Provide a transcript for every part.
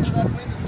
Obrigado.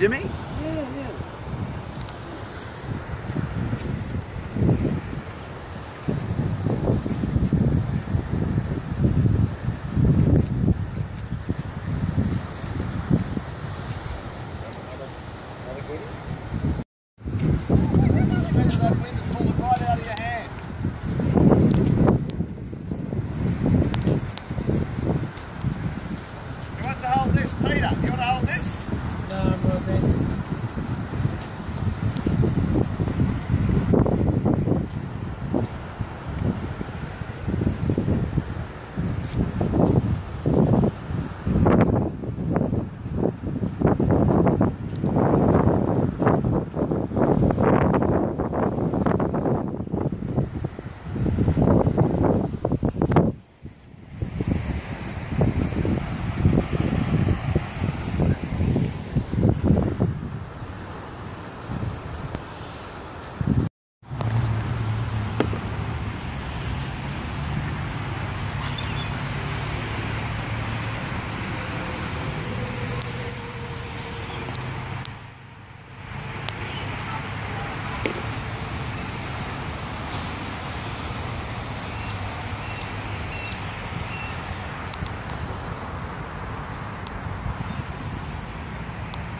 Jimmy?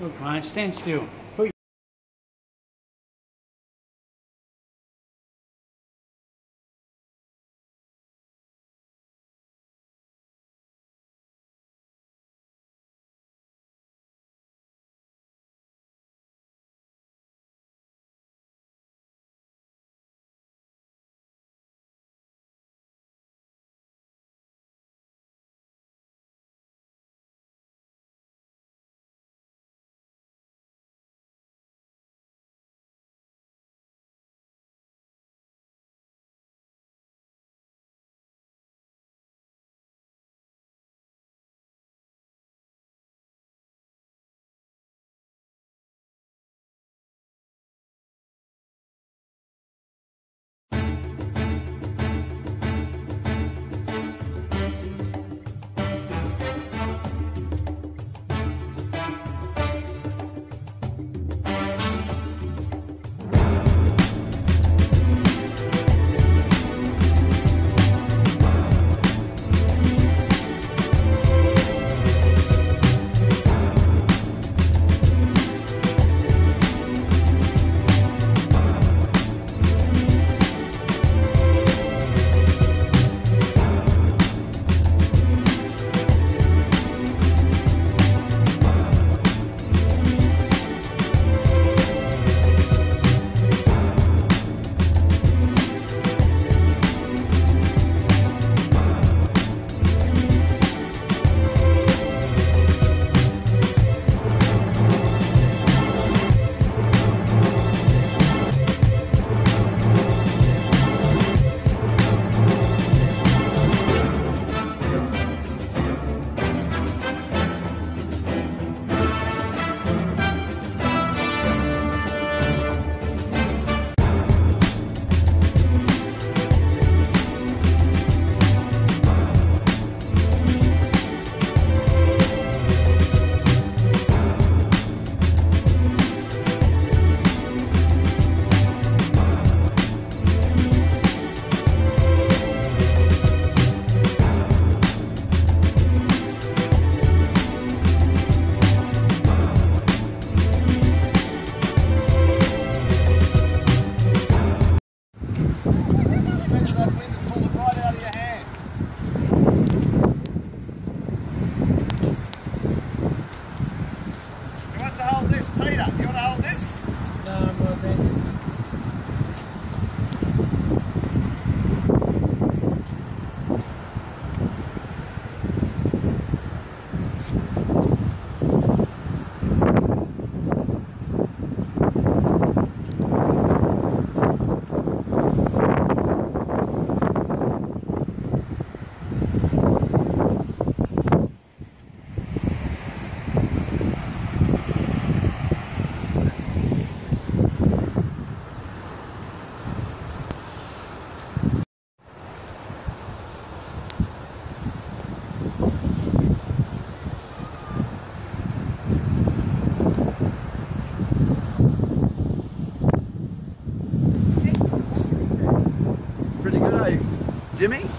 Look, I stand still. Pretty good. Jimmy?